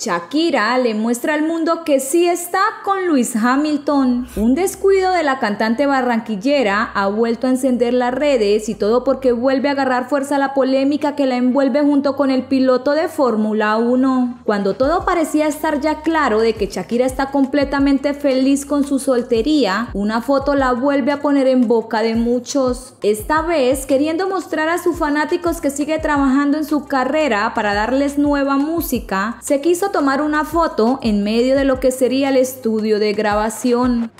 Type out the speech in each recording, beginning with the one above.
Shakira le muestra al mundo que sí está con Luis Hamilton. Un descuido de la cantante barranquillera ha vuelto a encender las redes y todo porque vuelve a agarrar fuerza la polémica que la envuelve junto con el piloto de Fórmula 1. Cuando todo parecía estar ya claro de que Shakira está completamente feliz con su soltería, una foto la vuelve a poner en boca de muchos. Esta vez queriendo mostrar a sus fanáticos que sigue trabajando en su carrera para darles nueva música, se quiso tomar una foto en medio de lo que sería el estudio de grabación.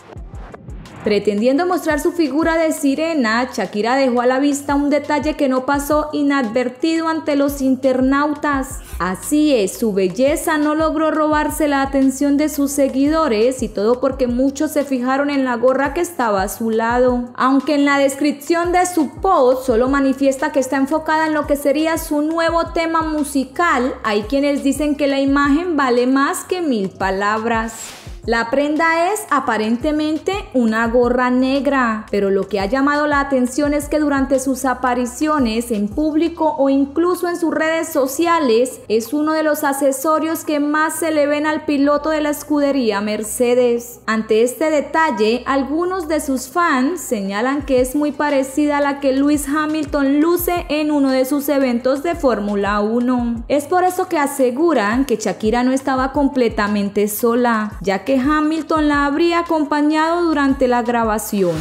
Pretendiendo mostrar su figura de sirena, Shakira dejó a la vista un detalle que no pasó inadvertido ante los internautas. Así es, su belleza no logró robarse la atención de sus seguidores y todo porque muchos se fijaron en la gorra que estaba a su lado. Aunque en la descripción de su post solo manifiesta que está enfocada en lo que sería su nuevo tema musical, hay quienes dicen que la imagen vale más que mil palabras. La prenda es aparentemente una gorra negra, pero lo que ha llamado la atención es que durante sus apariciones en público o incluso en sus redes sociales es uno de los accesorios que más se le ven al piloto de la escudería Mercedes. Ante este detalle, algunos de sus fans señalan que es muy parecida a la que Lewis Hamilton luce en uno de sus eventos de Fórmula 1. Es por eso que aseguran que Shakira no estaba completamente sola, ya que Hamilton la habría acompañado durante la grabación.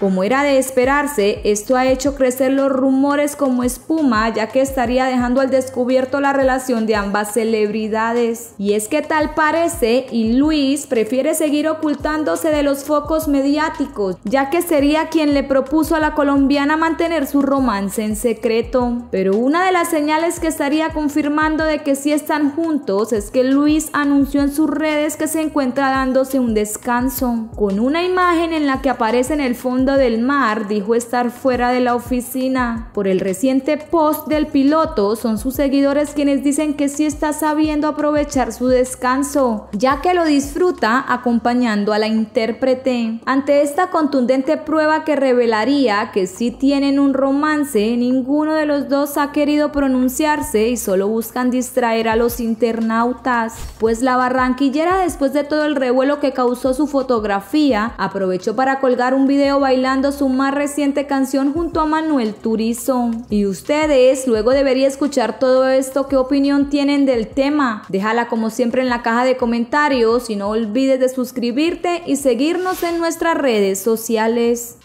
Como era de esperarse, esto ha hecho crecer los rumores como espuma, ya que estaría dejando al descubierto la relación de ambas celebridades. Y es que tal parece, y Luis prefiere seguir ocultándose de los focos mediáticos, ya que sería quien le propuso a la colombiana mantener su romance en secreto. Pero una de las señales que estaría confirmando de que sí están juntos es que Luis anunció en sus redes que se encuentra dándose un descanso, con una imagen en la que aparece en el fondo del mar dijo estar fuera de la oficina. Por el reciente post del piloto, son sus seguidores quienes dicen que sí está sabiendo aprovechar su descanso, ya que lo disfruta acompañando a la intérprete. Ante esta contundente prueba que revelaría que sí tienen un romance, ninguno de los dos ha querido pronunciarse y solo buscan distraer a los internautas, pues la barranquillera después de todo el revuelo que causó su fotografía, aprovechó para colgar un video bailando bailando su más reciente canción junto a Manuel Turizo. Y ustedes, luego debería escuchar todo esto, ¿qué opinión tienen del tema? Déjala como siempre en la caja de comentarios y no olvides de suscribirte y seguirnos en nuestras redes sociales.